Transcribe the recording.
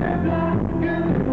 and black and